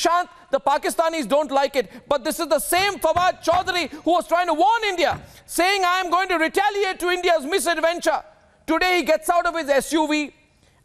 Shant, the Pakistanis don't like it. But this is the same Fawad Chaudhry who was trying to warn India, saying, I am going to retaliate to India's misadventure. Today he gets out of his SUV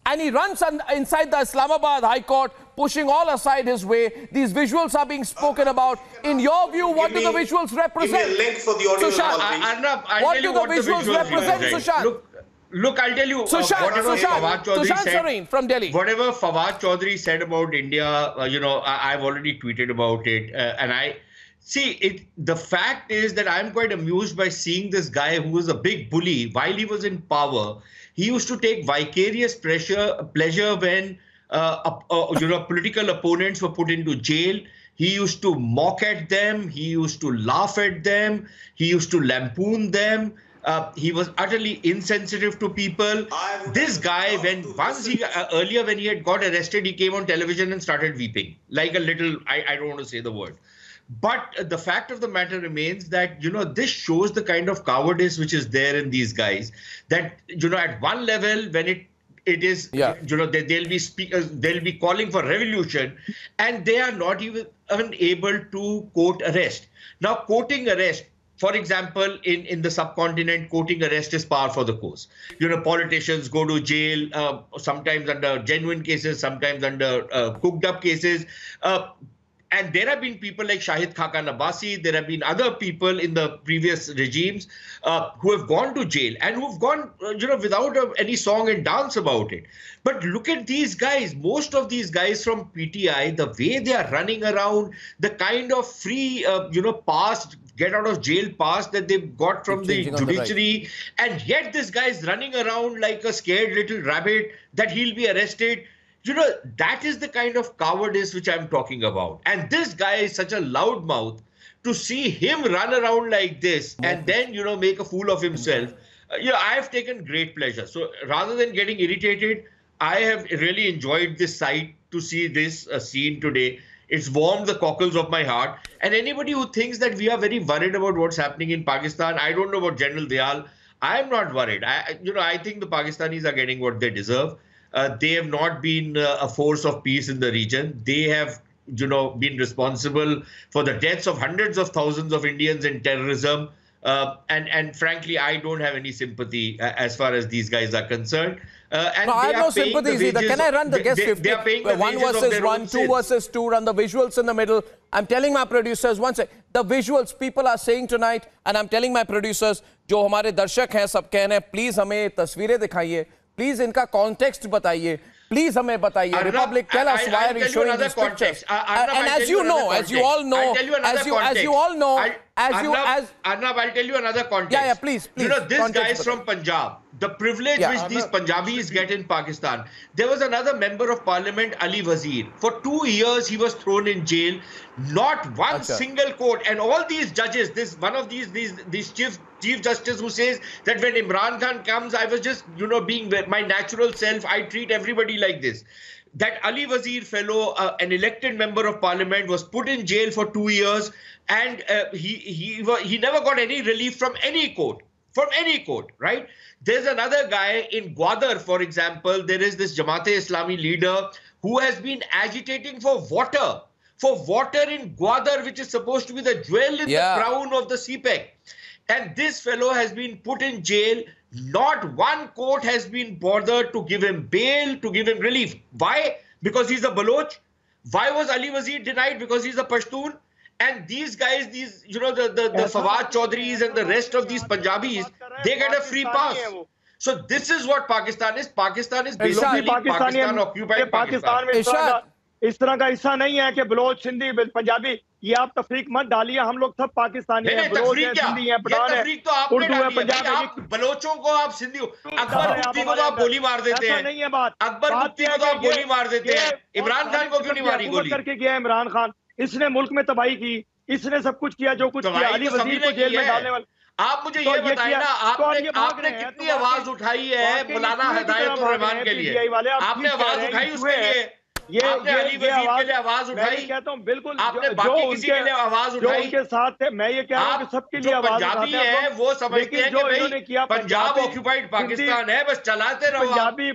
and he runs un- inside the Islamabad High Court, pushing all aside his way. These visuals are being spoken about. In your view, what Give do the me- visuals Give me represent? a link for the audio Sushant, call, I- Arnab, I'll What do the what the visuals visuals represent, represent. Sushant? Look, look, I'll tell you uh, whatever Sushant, Fawad Chaudhry Sushant said. Sareen from Delhi. Whatever Fawad Chaudhry said about India, uh, you know, I, I've already tweeted about it, uh, and I see it. The fact is that I'm quite amused by seeing this guy who was a big bully while he was in power. He used to take vicarious pressure, pleasure when uh, uh, you know political opponents were put into jail. He used to mock at them. He used to laugh at them. He used to lampoon them. Uh, he was utterly insensitive to people. I would This guy, when to once he uh, earlier when he had got arrested, he came on television and started weeping like a little. I, I don't want to say the word. But uh, the fact of the matter remains that you know this shows the kind of cowardice which is there in these guys. That you know at one level when it it is Yeah. you know they, they'll be speak, uh, they'll be calling for revolution, and they are not even unable to quote arrest. Now quoting arrest. For example, in, in the subcontinent, quoting arrest is par for the course. You know, politicians go to jail, uh, sometimes under genuine cases, sometimes under uh, cooked up cases. Uh, and there have been people like Shahid Khaqan Abbasi, there have been other people in the previous regimes uh, who have gone to jail and who've gone, uh, you know, without uh, any song and dance about it. But look at these guys. Most of these guys from PTI, the way they are running around, the kind of free, uh, you know, past, get out of jail pass that they've got from the on the right. judiciary, and yet this guy is running around like a scared little rabbit that he'll be arrested you know that is the kind of cowardice which i'm talking about. And this guy is such a loudmouth to see him run around like this and then you know make a fool of himself. Uh, you know i have taken great pleasure. So rather than getting irritated i have really enjoyed this sight to see this uh, scene today. It's warmed the cockles of my heart. And anybody who thinks that we are very worried about what's happening in pakistan i don't know about general Dayal. i am not worried. I you know i think the pakistanis are getting what they deserve they have not been uh, a force of peace in the region. They have, you know, been responsible for the deaths of hundreds of thousands of Indians in terrorism. Uh, and and frankly, I don't have any sympathy uh, as far as these guys are concerned. Uh, and No, I they have are no paying the sympathies either. wages Can I of- run the they- guest they, 50? They are paying the one wages of versus their one, own two sins. versus two, run the visuals in the middle. I'm telling my producers, one sec, the visuals people are saying tonight, and I'm telling my producers, जो हमारे दर्शक हैं सब कह रहे हैं please हमें तस्वीरें दिखाइए پلیز ان کا کانٹیکسٹ بتائیے پلیز ہمیں بتائیے ریپبلکل as you know as you all know as you as you all know as Arnab, you as Arnab, I'll tell you another context. Yeah, yeah, please, please. You know, this guy is from Punjab. The privilege yeah, which Arnab, these Punjabis get in Pakistan. There was another member of parliament, Ali Wazir. For two years, he was thrown in jail. Not one Achha. single court. And all these judges, this one of these these these chief chief justice who says that when Imran Khan comes, I was just you know being my natural self. I treat everybody like this that Ali Wazir fellow, uh, an elected member of parliament, was put in jail for two years, and uh, he he he never got any relief from any court, from any court, right? There's another guy in Gwadar, for example. There is this Jamaat-e Islami leader who has been agitating for water, for water in Gwadar, which is supposed to be the jewel in Yeah. the crown of the CPEC. And this fellow has been put in jail. Not one court has been bothered to give him bail, to give him relief. Why? Because he's a Baloch. Why was Ali Wazir denied? Because he's a Pashtun. And these guys, these, you know, the, the, the Fawad Chaudhry's and the rest of these Punjabis, they get a free pass. So this is what Pakistan is. Pakistan is basically Pakistan occupied Pakistan. Pakistan. اس طرح کا حصہ نہیں ہے کہ بلوچ سندھی پنجابی یہ آپ تفریق مت ڈالیے ہم لوگ سب پاکستانی ہیں بلوچ ہیں سندھی ہیں پٹھان ہیں اردو ہیں پنجابی ہیں۔ بلوچوں کو آپ سندھی اکبر مفتی کو تو آپ گولی مار دیتے ہیں۔ اکبر مفتی کو تو آپ گولی مار دیتے ہیں۔ عمران خان کو کیوں نہیں ماری گولی؟ کر کے گیا عمران خان؟ اس نے ملک میں تباہی کی اس نے سب کچھ کیا جو کچھ کیا علی وزیر کو جیل میں ڈالنے والے آپ مجھے یہ بتائیں نا آپ نے کتنی آواز اٹھائی ہے مولانا ہدایت الرحمان کے لیے۔ آپ نے آواز اٹھائی اس کے لیے؟ یہ علی وزیر کے آواز اٹھائی۔ کہتا ہوں بالکل آپ نے باقی کسی کے آواز اٹھائی جو ان کے ساتھ تھے میں یہ کہہ رہا ہوں کہ سب کے آواز پنجابی ہے وہ سمجھتے ہیں کہ بھئی پنجاب اوکیوپائیڈ پاکستان ہے بس چلاتے رہو پنجابی